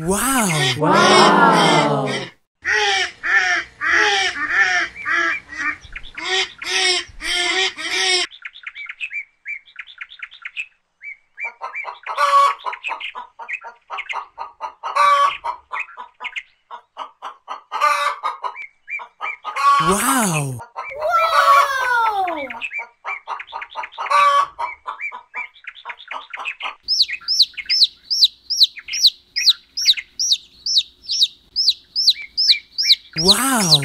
Wow! Wow! Wow! Wow!